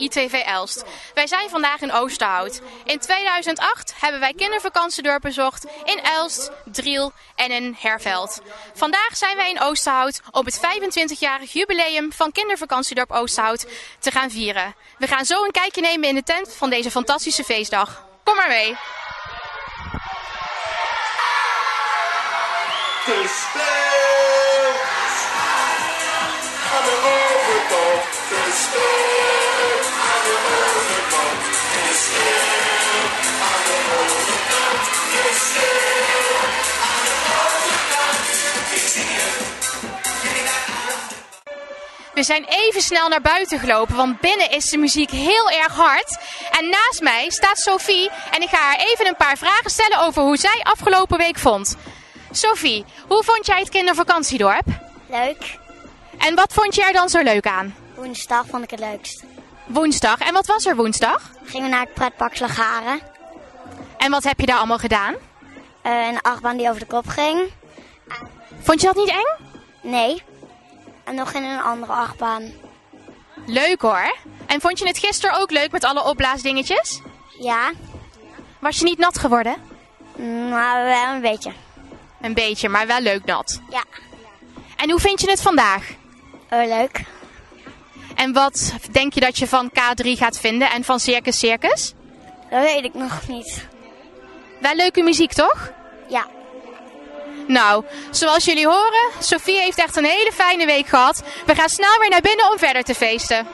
ITV Elst. Wij zijn vandaag in Oosterhout. In 2008 hebben wij kindervakantiedorp bezocht in Elst, Driel en in Herveld. Vandaag zijn wij in Oosterhout om het 25-jarig jubileum van kindervakantiedorp Oosterhout te gaan vieren. We gaan zo een kijkje nemen in de tent van deze fantastische feestdag. Kom maar mee. sterk. We zijn even snel naar buiten gelopen, want binnen is de muziek heel erg hard. En naast mij staat Sophie en ik ga haar even een paar vragen stellen over hoe zij afgelopen week vond. Sophie, hoe vond jij het kindervakantiedorp? Leuk. En wat vond je er dan zo leuk aan? Woensdag vond ik het leukst. Woensdag. En wat was er woensdag? Gingen we naar het pretpark Slagharen. En wat heb je daar allemaal gedaan? Eh, een achtbaan die over de kop ging. Vond je dat niet eng? Nee. En nog in een andere achtbaan. Leuk hoor. En vond je het gisteren ook leuk met alle opblaasdingetjes? Ja. Was je niet nat geworden? Maar wel een beetje. Een beetje, maar wel leuk nat. Ja. En hoe vind je het vandaag? Oh, leuk. En wat denk je dat je van K3 gaat vinden en van Circus Circus? Dat weet ik nog niet. Wel leuke muziek, toch? Ja. Nou, zoals jullie horen, Sofie heeft echt een hele fijne week gehad. We gaan snel weer naar binnen om verder te feesten.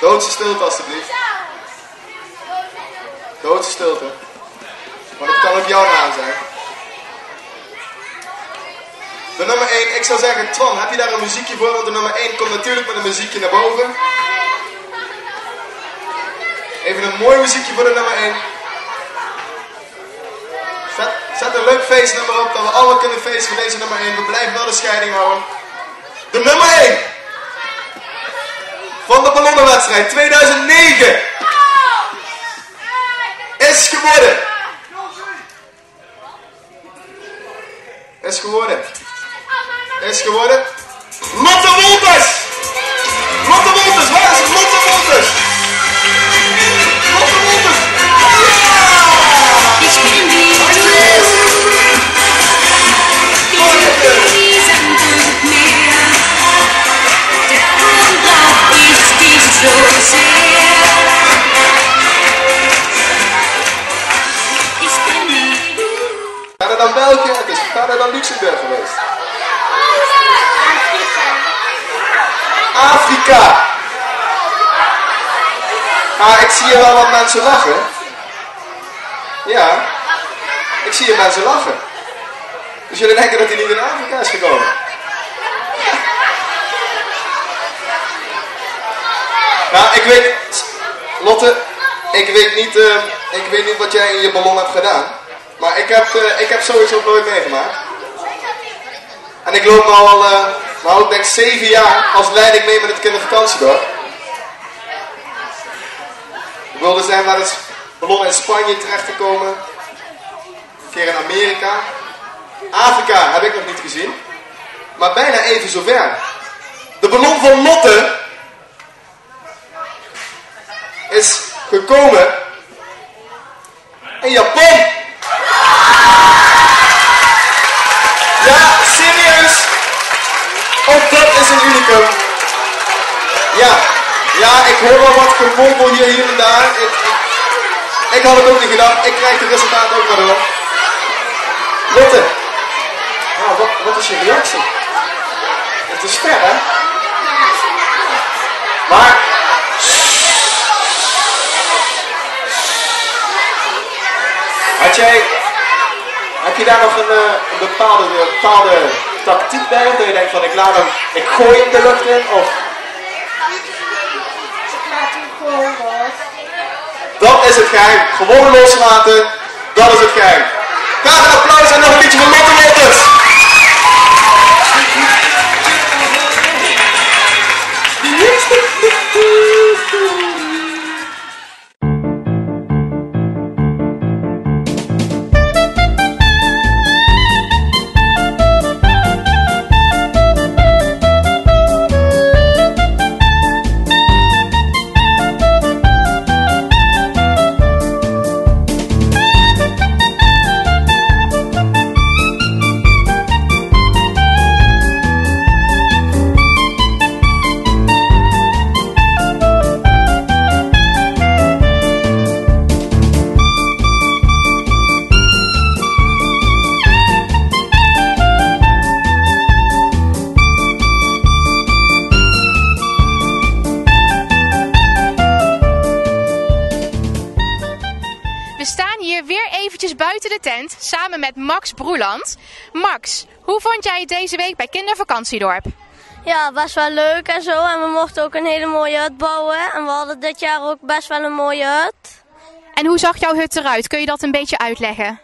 Doodse stilte alstublieft. Doodse stilte. Want het kan ook jouw naam zijn. De nummer 1, ik zou zeggen, Twan, heb je daar een muziekje voor? Want de nummer 1 komt natuurlijk met een muziekje naar boven. Even een mooi muziekje voor de nummer 1. Zet, zet een leuk feestnummer op, dat we allemaal kunnen feesten voor deze nummer 1. We blijven wel de scheiding houden. De nummer 1 van de ballonnenwedstrijd 2009 is geworden. Is geworden. Is geworden. Lotte Wolters! Lotte Wolters, waar is? Lotte Wolters! Lotte Wolters! Ich bin wie du. Verder dan België, het is verder dan Luxemburg geweest. Afrika! Ah, ik zie hier wel wat mensen lachen. Ja, ik zie hier mensen lachen. Dus jullie denken dat hij niet in Afrika is gekomen? Nou, ik weet... Lotte, ik weet niet, eh, ik weet niet wat jij in je ballon hebt gedaan. Maar ik heb, eh, ik heb zoiets nooit meegemaakt. En ik loop al, eh, nou ik denk zeven jaar als leiding mee met het kindervakantiedorp. Ik wilde zijn naar het ballon in Spanje terecht te komen. Een keer in Amerika. Afrika heb ik nog niet gezien. Maar bijna even zover. De ballon van Lotte is gekomen in Japan. Ja, serieus. Ook dat is een unicum. Ja, ja, ik hoor wel wat gemompel hier, hier en daar. Ik, had het ook niet gedacht. Ik krijg de resultaten ook maar door. Lotte, nou, wat, wat is je reactie? Het is ver, hè? Maar... Had jij... Heb je daar nog een, eh, bepaalde, een bepaalde tactiek bij? Dat je denkt van ik laat hem, ik gooi hem de lucht in? Of... Dat is het geheim. Gewoon loslaten. Dat is het geheim. Graag een applaus en nog een liedje voor Lotte samen met Max Broeland. Max, hoe vond jij het deze week bij Kindervakantiedorp? Ja, best wel leuk en zo. En we mochten ook een hele mooie hut bouwen. En we hadden dit jaar ook best wel een mooie hut. En hoe zag jouw hut eruit? Kun je dat een beetje uitleggen?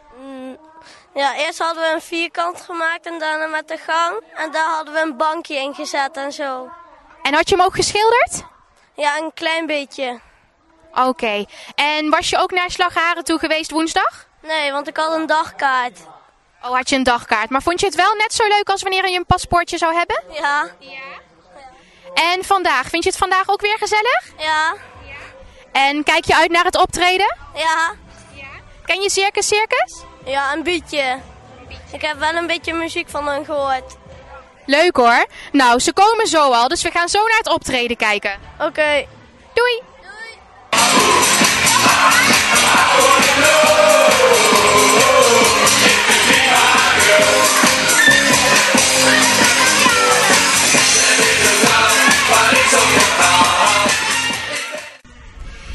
Ja, eerst hadden we een vierkant gemaakt en daarna met de gang. En daar hadden we een bankje in gezet en zo. En had je hem ook geschilderd? Ja, een klein beetje. Oké. En was je ook naar Slagharen toe geweest woensdag? Nee, want ik had een dagkaart. Oh, had je een dagkaart. Maar vond je het wel net zo leuk als wanneer je een paspoortje zou hebben? Ja, En vandaag, vind je het vandaag ook weer gezellig? ja, En kijk je uit naar het optreden? ja. Ken je Circus Circus? Ja, een beetje. Ik heb wel een beetje muziek van hen gehoord. Leuk hoor. Nou, ze komen zo al, dus we gaan zo naar het optreden kijken. Oké. Doei!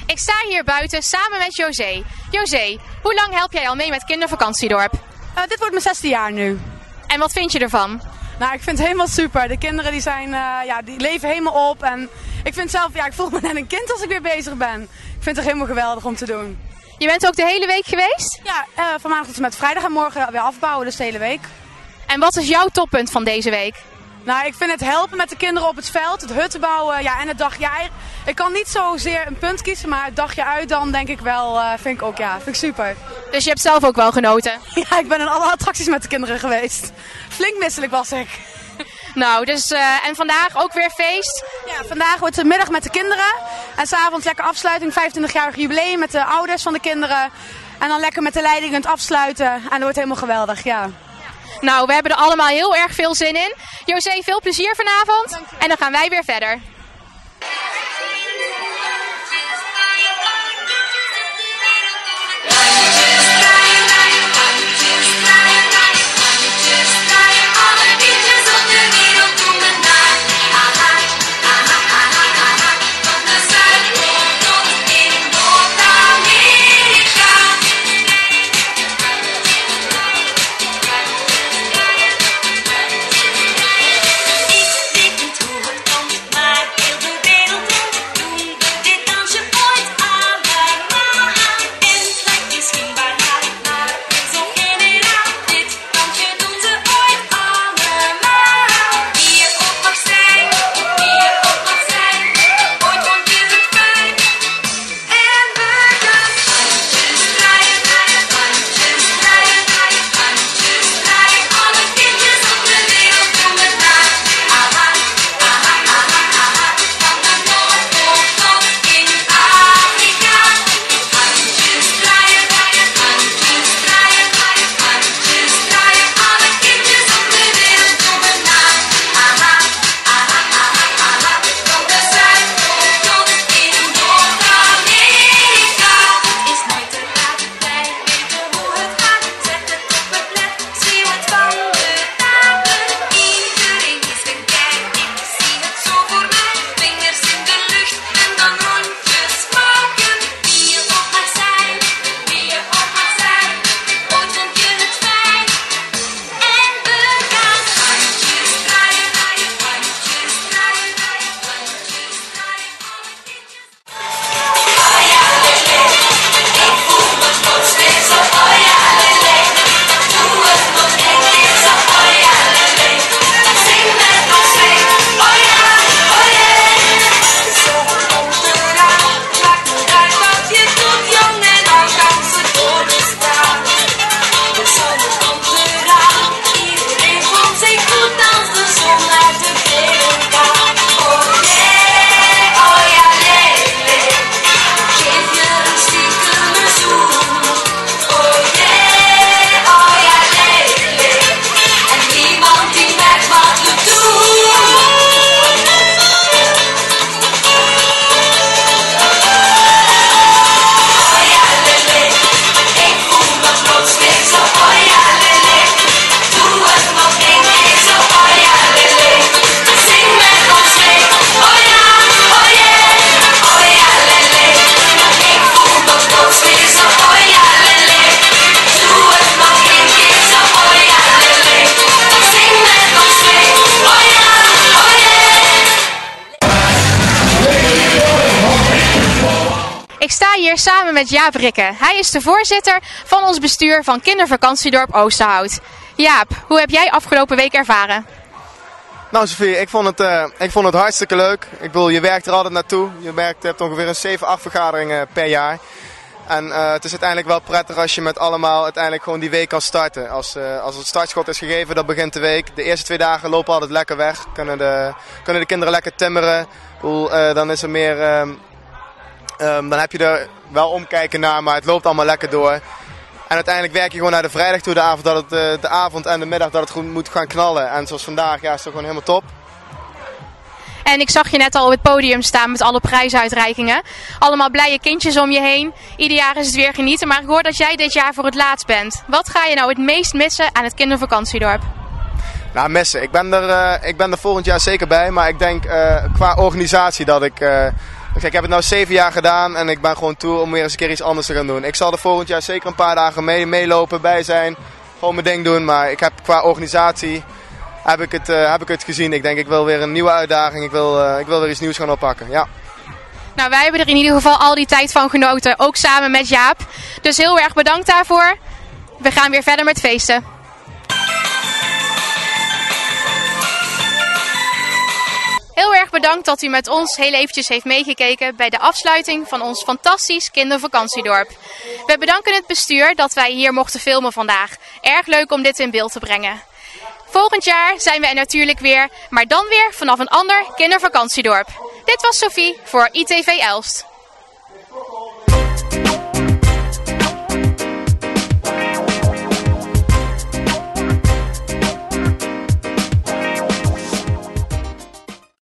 Ik sta hier buiten samen met José. José, hoe lang help jij al mee met Kindervakantiedorp? Eh, dit wordt mijn zesde jaar nu. En wat vind je ervan? Nou, ik vind het helemaal super. De kinderen die zijn, eh, ja, die leven helemaal op. En ik vind zelf, ja, ik voel me net een kind als ik weer bezig ben. Ik vind het helemaal geweldig om te doen. Je bent ook de hele week geweest? Ja, eh, van maandag tot en met vrijdag en morgen weer afbouwen, dus de hele week. En wat is jouw toppunt van deze week? Nou, ik vind het helpen met de kinderen op het veld, het hutten bouwen, ja, en het dagje uit. Ik kan niet zozeer een punt kiezen, maar het dagje uit dan denk ik wel, eh, vind ik ook, ja, vind ik super. Dus je hebt zelf ook wel genoten. Ja, ik ben in alle attracties met de kinderen geweest. Flink misselijk was ik. Nou, dus, eh, en vandaag ook weer feest. Ja, vandaag wordt de middag met de kinderen. En s'avonds lekker afsluiting, 25-jarig jubileum met de ouders van de kinderen. En dan lekker met de leiding het afsluiten. En dat wordt helemaal geweldig, ja. Nou, we hebben er allemaal heel erg veel zin in. José, veel plezier vanavond. En dan gaan wij weer verder. Met Jaap Rikke. Hij is de voorzitter van ons bestuur van kindervakantiedorp Oosterhout. Jaap, hoe heb jij afgelopen week ervaren? Nou Sofie, ik vond, het, eh, ik vond het hartstikke leuk. Ik bedoel, je werkt er altijd naartoe. Je werkt, je hebt ongeveer een 7, 8 vergaderingen per jaar. En eh, het is uiteindelijk wel prettig als je met allemaal uiteindelijk gewoon die week kan starten. Als, eh, als het startschot is gegeven, dan begint de week. De eerste twee dagen lopen altijd lekker weg. Kunnen de, kunnen de kinderen lekker timmeren. Bedoel, eh, dan is er meer... ehm, dan heb je er wel omkijken naar, maar het loopt allemaal lekker door. En uiteindelijk werk je gewoon naar de vrijdag toe, de avond, dat het, eh, de avond en de middag dat het goed moet gaan knallen. En zoals vandaag, ja, is het gewoon helemaal top. En ik zag je net al op het podium staan met alle prijsuitreikingen. Allemaal blije kindjes om je heen. Ieder jaar is het weer genieten, maar ik hoor dat jij dit jaar voor het laatst bent. Wat ga je nou het meest missen aan het kindervakantiedorp? Nou, messen. Ik ben, er, eh, ik ben er volgend jaar zeker bij. Maar ik denk eh, qua organisatie dat ik... ik heb het nou zeven jaar gedaan en ik ben gewoon toe om weer eens een keer iets anders te gaan doen. Ik zal er volgend jaar zeker een paar dagen mee, meelopen, bij zijn. Gewoon mijn ding doen. Maar ik heb qua organisatie heb ik, het, eh, heb ik het gezien. Ik denk ik wil weer een nieuwe uitdaging. Ik wil, eh, ik wil weer iets nieuws gaan oppakken. Ja. Nou, wij hebben er in ieder geval al die tijd van genoten, ook samen met Jaap. Dus heel erg bedankt daarvoor. We gaan weer verder met feesten. Heel erg bedankt dat u met ons heel eventjes heeft meegekeken bij de afsluiting van ons fantastisch kindervakantiedorp. We bedanken het bestuur dat wij hier mochten filmen vandaag. Erg leuk om dit in beeld te brengen. Volgend jaar zijn we er natuurlijk weer, maar dan weer vanaf een ander kindervakantiedorp. Dit was Sophie voor ITV Elst.